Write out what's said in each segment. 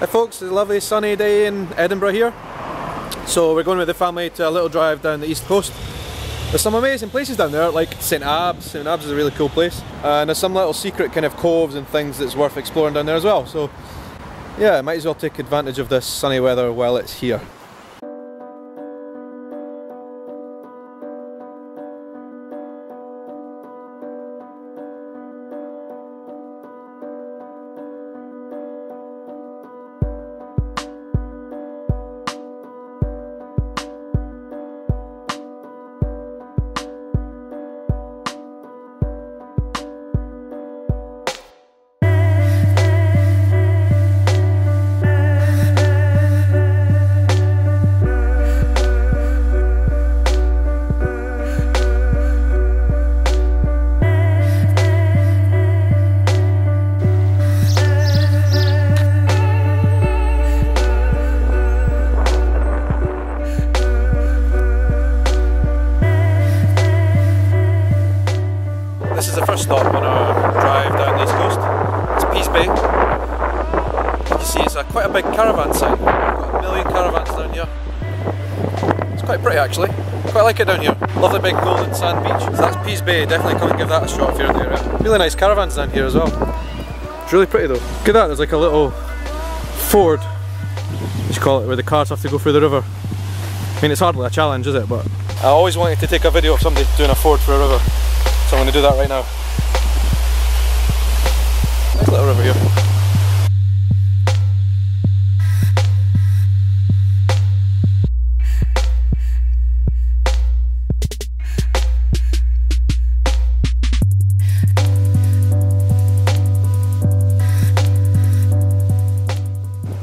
Hi folks, it's a lovely sunny day in Edinburgh here. So we're going with the family to a little drive down the east coast. There's some amazing places down there, like St Abbs. St Abbs is a really cool place. And there's some little secret kind of coves and things that's worth exploring down there as well. So yeah, might as well take advantage of this sunny weather while it's here. This is the first stop on our drive down the east coast. It's Pease Bay. You see it's a, quite a big caravan site. We've got a million caravans down here. It's quite pretty actually. Quite like it down here. Lovely big golden sand beach. So that's Pease Bay, definitely come and give that a shot if you're in the area. Really nice caravans down here as well. It's really pretty though. Look at that, there's like a little ford, you should call it, where the cars have to go through the river. I mean it's hardly a challenge is it, but I always wanted to take a video of somebody doing a ford for a river. So I'm going to do that right now. Nice little river here.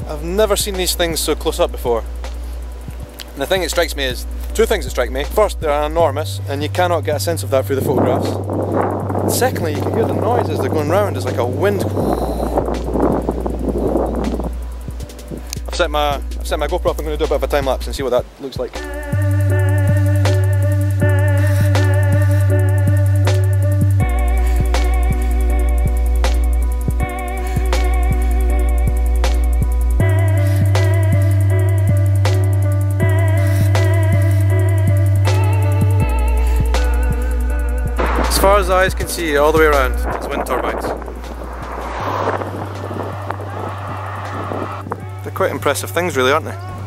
I've never seen these things so close up before. And the thing that strikes me is two things that strike me. First, they're enormous, and you cannot get a sense of that through the photographs. Secondly, you can hear the noise as they're going round. It's like a wind. I've set my I've set my GoPro up. I'm going to do a bit of a time lapse and see what that looks like. As far as eyes can see, all the way around, is wind turbines. They're quite impressive things really, aren't they?